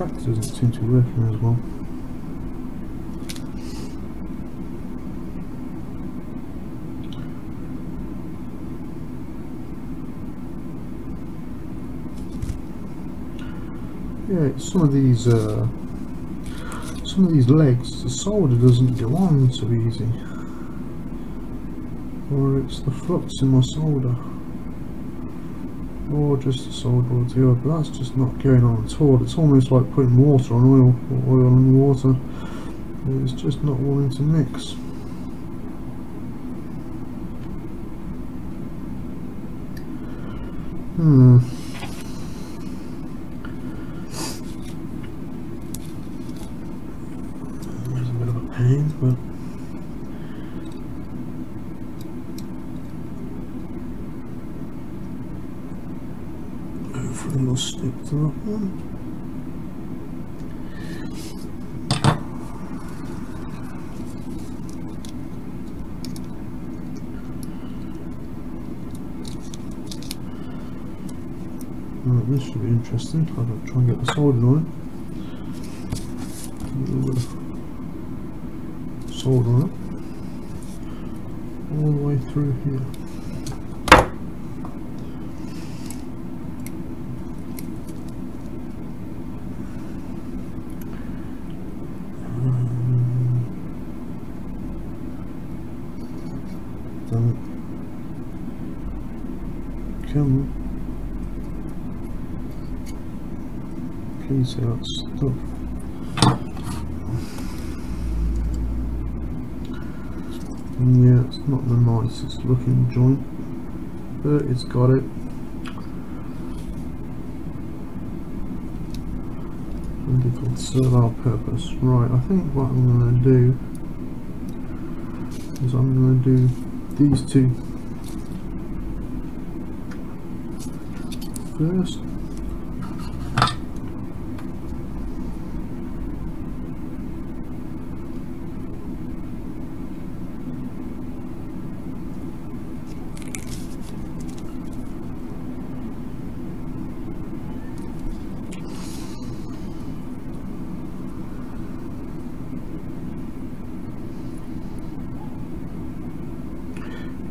extractor doesn't seem to be working as well. Yeah, some of these uh, some of these legs, the solder doesn't go on so easy. Or it's the flux in my solder. Or just solder altogether, but that's just not going on at all. It's almost like putting water on oil, or oil on water. It's just not wanting to mix. Hmm. There's a bit of a pain, but hopefully stick one. Right, this should be interesting. I'll try and get the soldering on it. Solder on it. All the way through here. It. Come. Please that's stuck. Yeah, it's not the nicest looking joint, but it's got it. And it will serve our purpose. Right, I think what I'm going to do is I'm going to do these two first.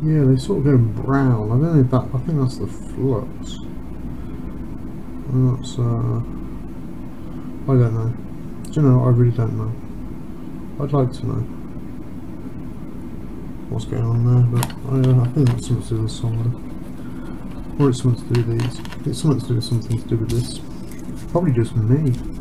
Yeah, they sort of go brown. I don't know if that. I think that's the flux. That's uh. I don't know. Do you know? I really don't know. I'd like to know what's going on there, but I, uh, I think that's something to do with solder. Or it's something to do with these. It's something to do with something to do with this. Probably just me.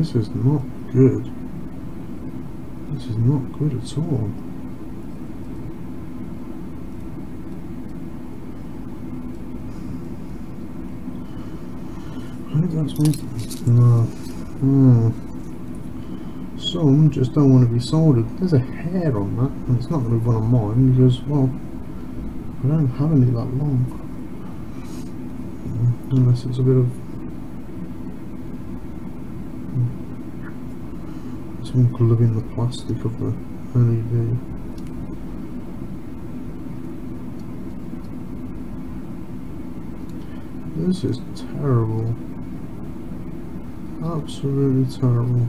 This is not good. This is not good at all. That's me. No. Hmm. Some just don't want to be soldered. There's a hair on that, and it's not going to be one on mine because, well, I don't have any that long. Unless it's a bit of some gluing the plastic of the LED. This is terrible. Absolutely terrible.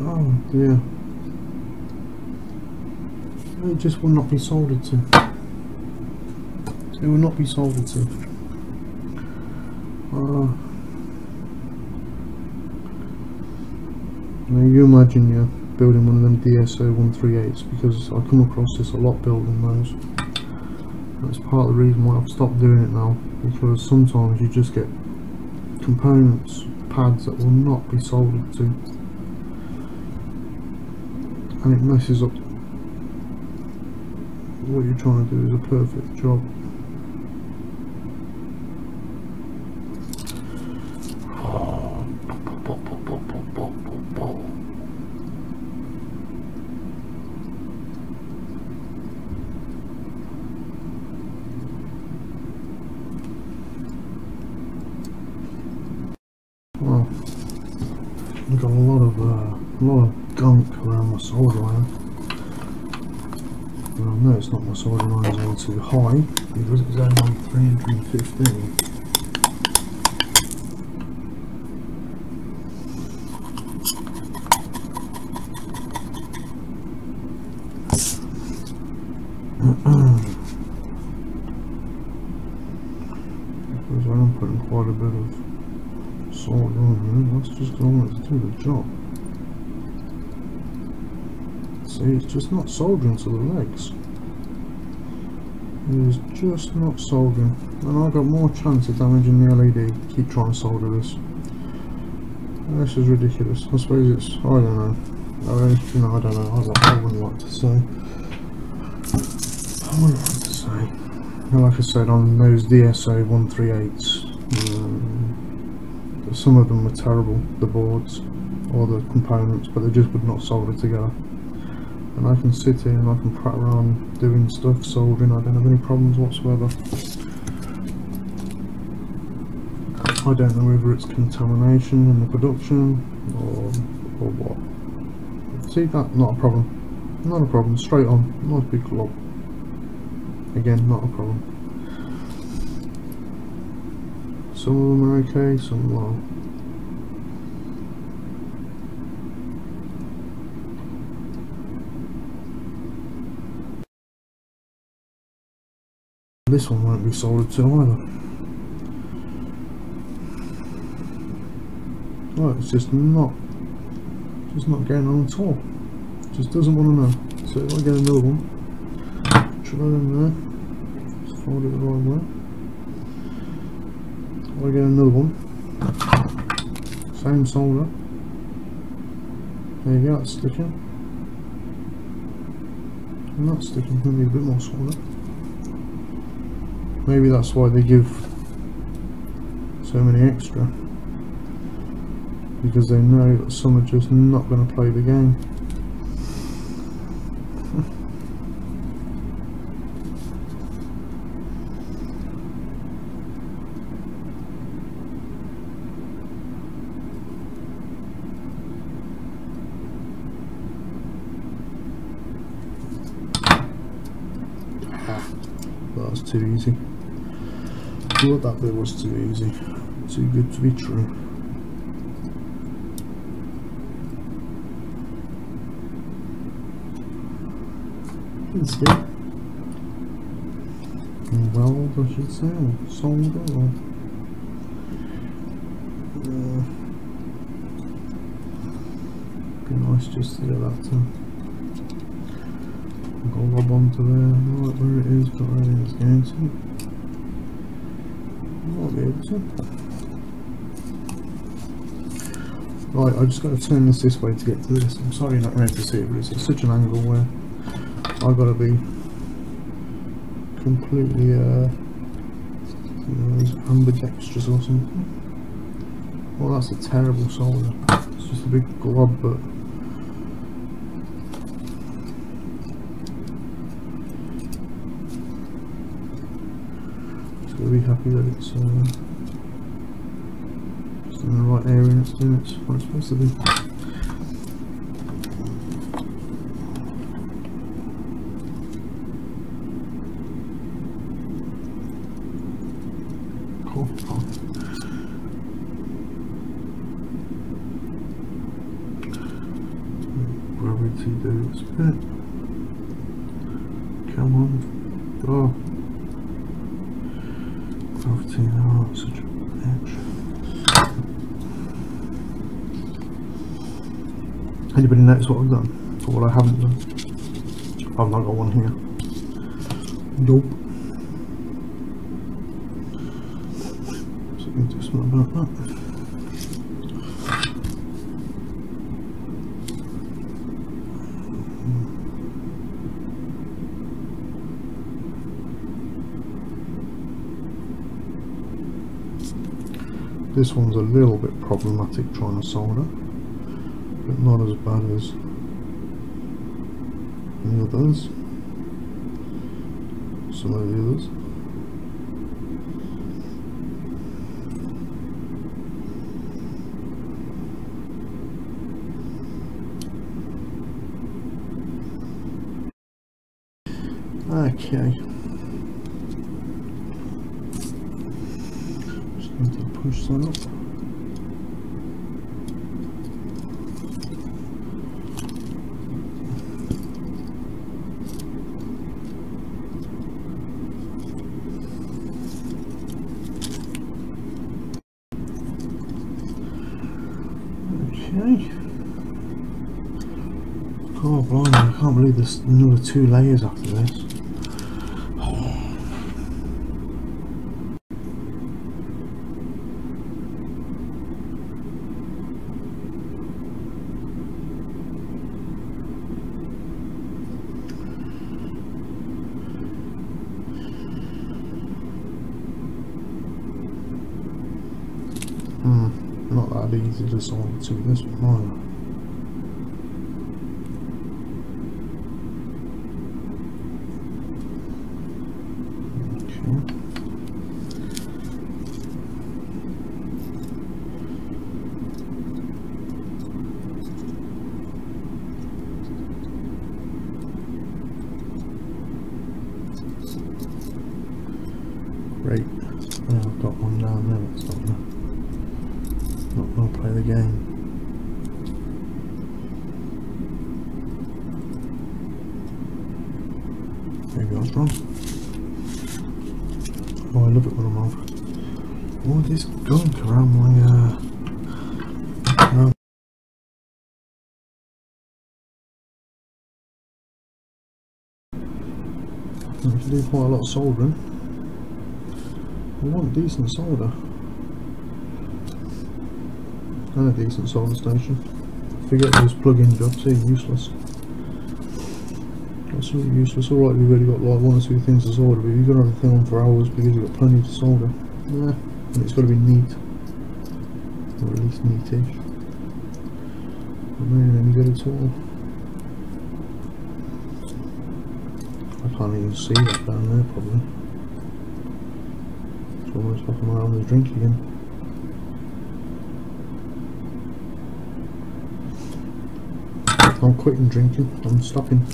Oh dear. It just will not be soldered to. It will not be soldered to. Uh, now you imagine you're building one of them DSO 138s because I come across this a lot building those. That's part of the reason why I've stopped doing it now because sometimes you just get components, pads that will not be soldered to and it messes up what you're trying to do is a perfect job. Solder iron. Um, well, I know it's not my solder iron's on too high because it's only on 315. because I am putting quite a bit of solder on here, that's just all to do the job. See, it's just not soldering to the legs. It is just not soldering. And I've got more chance of damaging the LED. Keep trying to solder this. This is ridiculous. I suppose it's, I don't know. I, you know, I don't know. I, I wouldn't like to say. I wouldn't like to say. Like I said, on those DSO 138s, um, some of them were terrible, the boards or the components, but they just would not solder together and I can sit here and I can prat around doing stuff, soldering, I don't have any problems whatsoever. I don't know whether it's contamination in the production or, or what. See that? Not a problem. Not a problem, straight on, nice big glob. Again, not a problem. Some of them are okay, some aren't. This one won't be soldered to either. Right, it's just not, just not getting on at all. Just doesn't want to know. So if I get another one, try it in there, just fold it the right way. If I get another one, same solder. There you go, it's sticking. And that's sticking, maybe a bit more solder. Maybe that's why they give so many extra. Because they know that some are just not going to play the game. That's too easy. Thought that was too easy. Too good to be true. Let's go. Weld, I should solder, or... Uh, be nice just to get that to go lob onto there, right where it is, but it's going to. To. Right, I just got to turn this this way to get to this. I'm sorry you're not ready to see it, but it's at such an angle where I've got to be completely, uh, ambidextrous or something. Well, that's a terrible solder. It's just a big glob, but be happy that it's uh, just in the right area and it's doing its what it's supposed to be. Cool. Gravity do its bit. Come on. Oh. Gravity, oh, such a bitch. Anybody notice what I've done? Or what I haven't done? I've not got one here. Nope. So we about that. This one's a little bit problematic trying to solder, but not as bad as the others. Some of the others. Okay. Just need to push that up. Okay. Oh blimey, I can't believe there's another two layers after this. Hmm, not that easy to solve to this one either. Okay. Great. Oh, I've got one down there, that's not gonna, not gonna play the game. Maybe I was wrong. Oh, I love it when I'm off. All this gunk around my, uh, around I have to do quite a lot of soldering. I want decent solder. And a decent solder station. Forget those plug-in jobs, they're useless. That's really useless. Alright, we've already got like one or two things to solder, but you've got everything on for hours because you've got plenty to solder. Yeah, and it's got to be neat. Or at least neatish. Not really any good at all. I can't even see that down there probably. It's almost like I'm around the drink again. I'm quitting drinking, I'm stopping.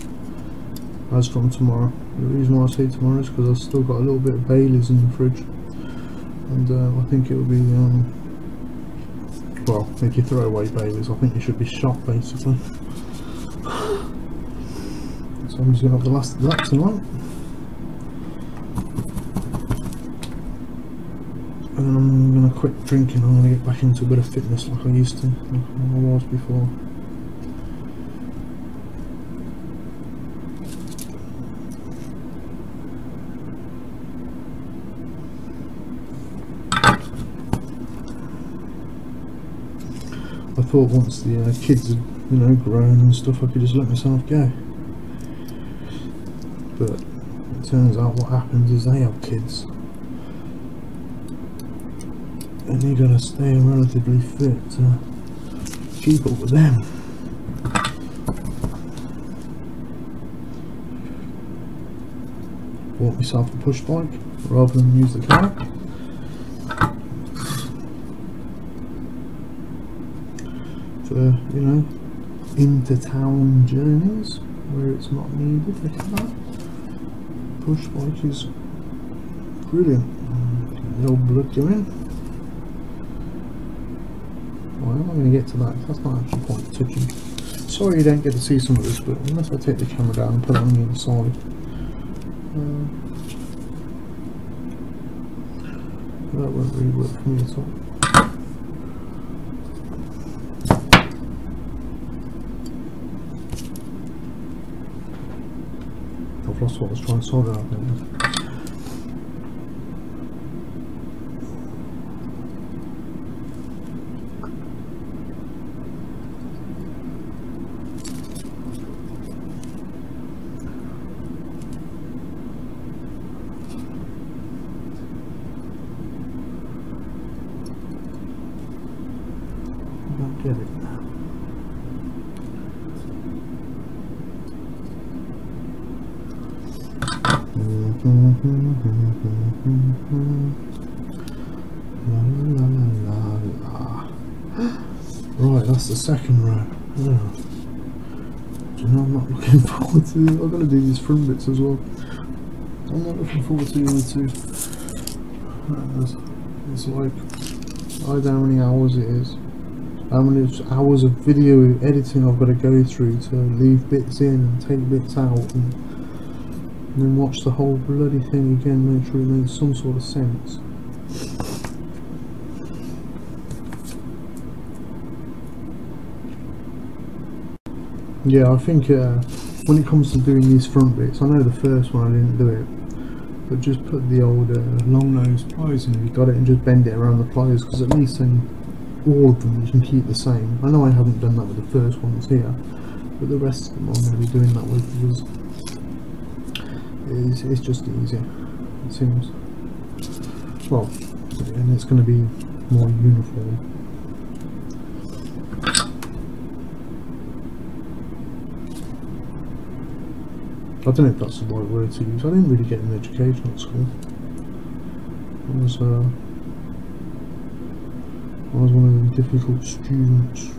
As from tomorrow. The reason why I say tomorrow is because I've still got a little bit of Bailey's in the fridge. And uh, I think it will be, um, well, if you throw away Bailey's, I think you should be shot basically. So I'm just going to have the last of that tonight. And then I'm going to quit drinking, I'm going to get back into a bit of fitness like I used to, like I was before. Thought once the uh, kids had, you know, grown and stuff, I could just let myself go. But it turns out what happens is they have kids. And you gotta stay relatively fit to keep up with them. Bought myself a push bike rather than use the car. for you know into town journeys where it's not needed the car. Push bike is brilliant. No old blood. Well, I'm not going to get to that. That's not actually quite touching. Sorry you don't get to see some of this, but unless I take the camera down and put it on the inside. Uh, that won't really work for me at all. Lost what was trying to solder out there. Don't get it. La, la, la, la, la. Right, that's the second row. Do you know I'm not looking forward to I've got to do these front bits as well. I'm not looking forward to the other two. That's- It's like I don't know how many hours it is. How many hours of video editing I've got to go through to leave bits in and take bits out and, and then watch the whole bloody thing again, make sure it makes some sort of sense. Yeah, I think uh, when it comes to doing these front bits, I know the first one I didn't do it, but just put the old uh, long nose pliers in if you got it and just bend it around the pliers because at least then all of them you can keep the same. I know I haven't done that with the first ones here, but the rest of them I'm going to be doing that with because it's, it's just easier, it seems. Well, and it's going to be more uniform. I don't know if that's the right word to use. I didn't really get an education at school. I was, uh, I was one of the difficult students,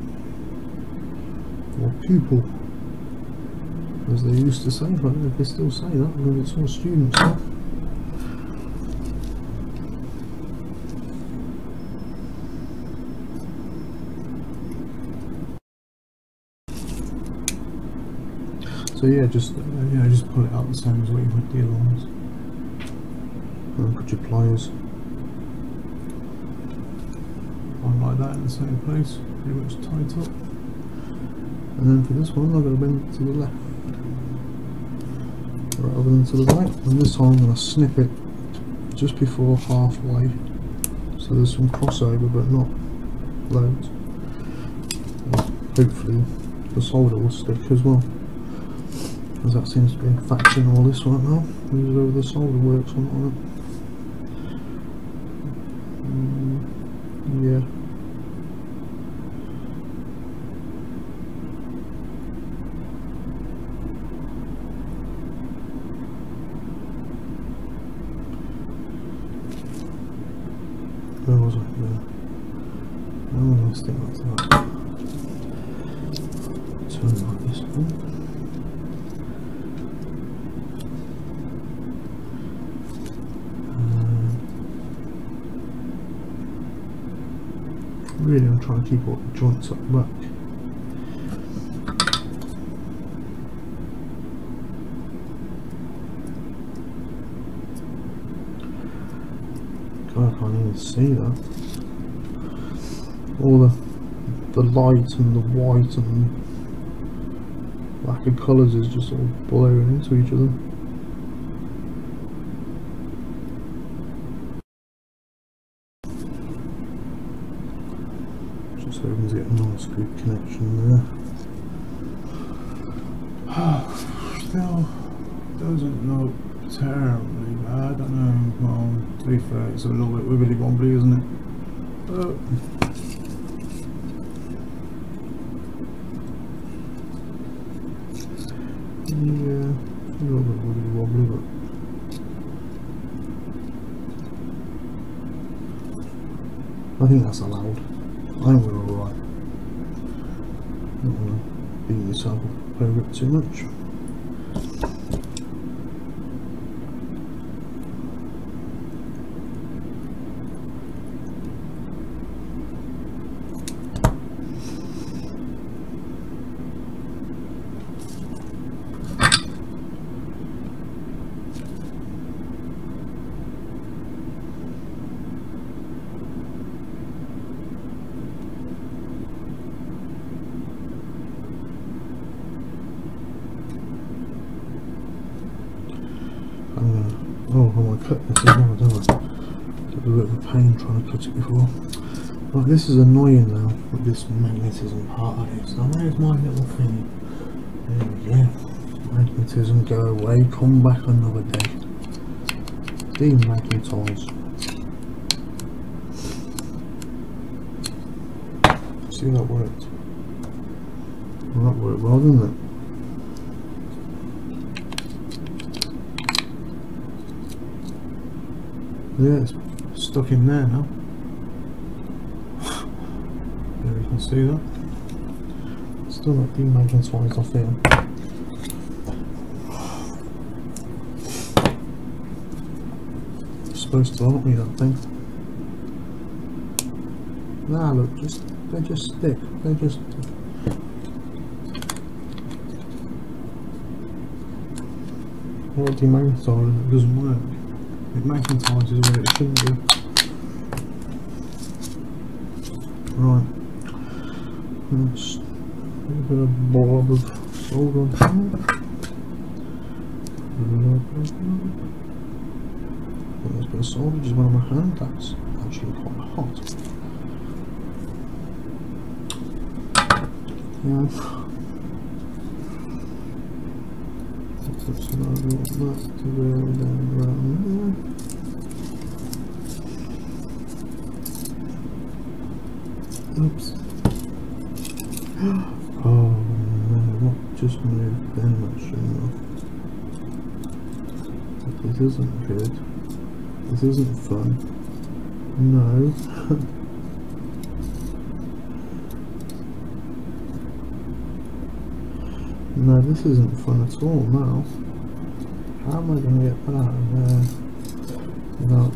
or pupil, as they used to say. I don't know if they still say that, because it's all students. So yeah, just uh, yeah, just pull it out the same as what you would the other ones. And put your pliers on like that in the same place, pretty much tight up. And then for this one, I'm going to bend to the left rather than to the right. And this time I'm going to snip it just before halfway, so there's some crossover, but not loads. Hopefully the solder will stick as well. As that seems to be a all this right now. Who's whether the solder works on it. Mm, yeah. Where was I? There. Oh, let's stick that to that. Turn it like this one. Um, Really, I'm trying to keep all the joints up back. God, I can't even see that. All the the light and the white and lack of colours is just all blurring into each other. Just hoping get a good connection there. Oh, still doesn't look terribly bad. I don't know. Well, to be fair, it's a little bit wibbly wobbly, isn't it? But yeah, a little bit wibbly wobbly, but I think that's allowed. I think we're alright. Not want to yourself up over it too much. This is annoying now with this magnetism part of it. So where's my little thing? Oh, there we go. Magnetism go away, come back another day. Demagnetise. See that worked. Well, that worked well, didn't it? Yeah, it's stuck in there now. There you can see that. Still not demagnetized off here. supposed to help me that thing. Nah look, just they just stick. They just What demagnetize it doesn't work. It magnetizes where it shouldn't be. Right. Of of solder on There's a bit of solder just went on my hand. That's actually quite hot. Yeah. Put some of that to go down around there. Oops. Oh no, what then that. But this isn't good. This isn't fun. No. no, this isn't fun at all now. How am I going to get that out of there without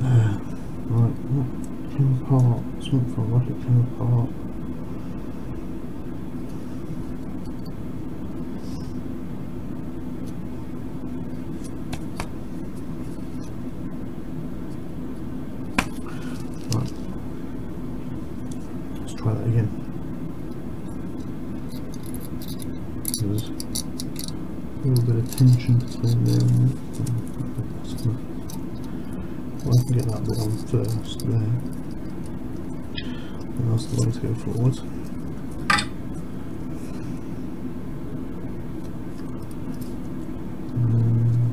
there? Right, what came apart? Something from rocket came apart. Right. Let's try that again. There's a little bit of tension between there and there. Well, I can first there. And that's the way to go forward. Um,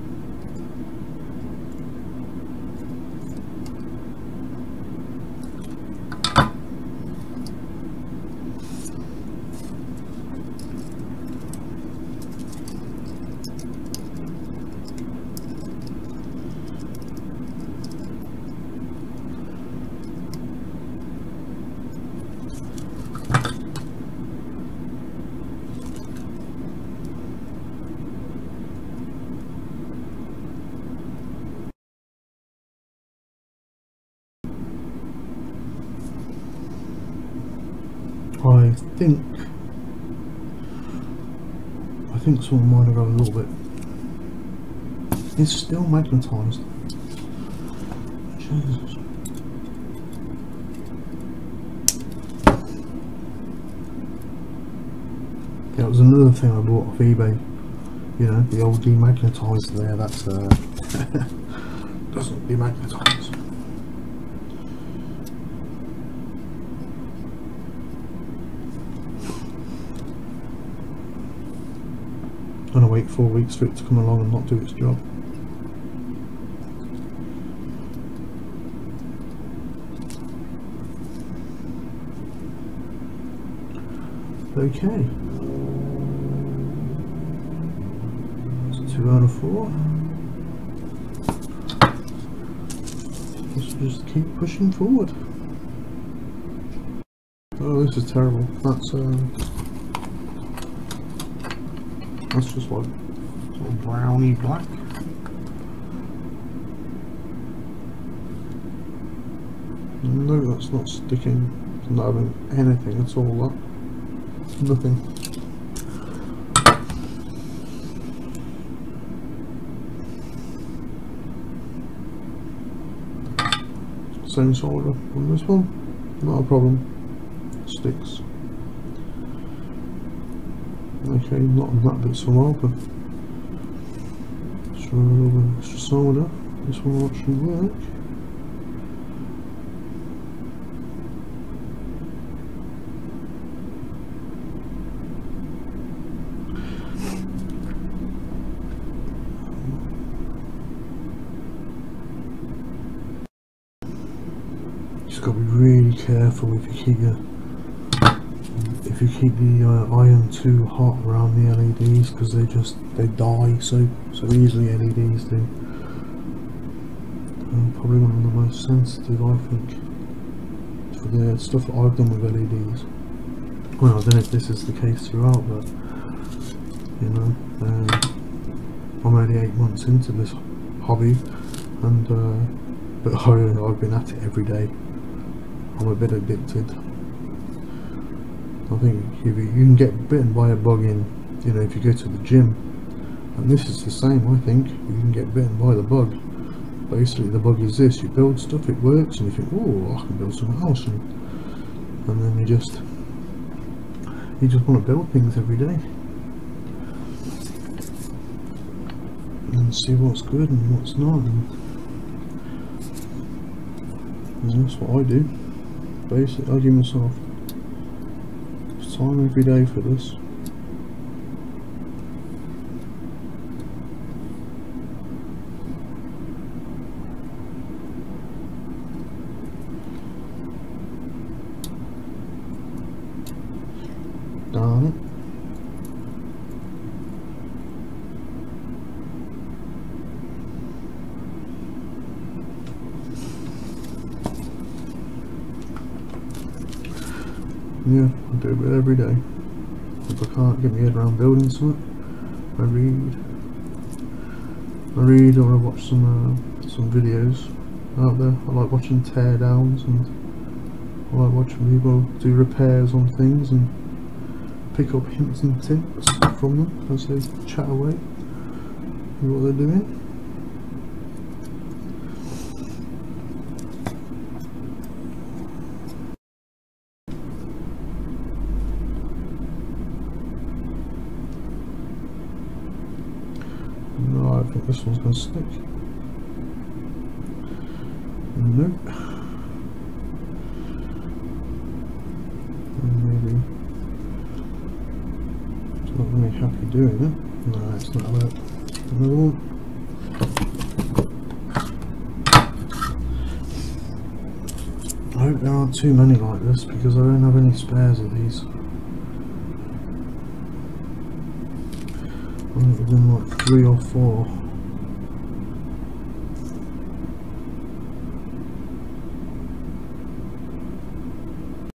I think I think might have got a little bit it's still magnetized. Jesus that was another thing I bought off eBay you know the old demagnetizer there that's uh doesn't demagnetize wait four weeks for it to come along and not do its job. Okay. Two out of four. Let's just keep pushing forward. Oh, this is terrible. That's um, that's just like sort of browny black. No, that's not sticking. It's not having anything at all. That nothing. Same solder on this one. Not a problem. Sticks. Okay, not on that bit so well, but let's So a little bit extra solder. This will actually work. Just got to be really careful keep your you keep the uh, iron too hot around the LEDs because they just they die so so easily LEDs do. And probably one of the most sensitive I think for the stuff that I've done with LEDs. Well, I don't know if this is the case throughout, but you know, um, I'm only eight months into this hobby, and uh, but I, I've been at it every day. I'm a bit addicted. I think if you, you can get bitten by a bug in, you know, if you go to the gym, and this is the same. I think you can get bitten by the bug. Basically, the bug is this: you build stuff, it works, and you think, oh, I can build something else, and, and then you just you just want to build things every day and see what's good and what's not. And, and that's what I do. Basically, I give myself time every day for this. Darn it. Yeah, I do it every day. If I can't get my head around building something, I read. I read or I watch some uh, some videos out there. I like watching teardowns and I like watching people do repairs on things and pick up hints and tips from them as they chat away what they're doing. No, Think this one's going to stick. Nope. Maybe it's not really happy doing it. No, it's not work. Another one. I hope there aren't too many like this because I don't have any spares of these. I think there's been like three or four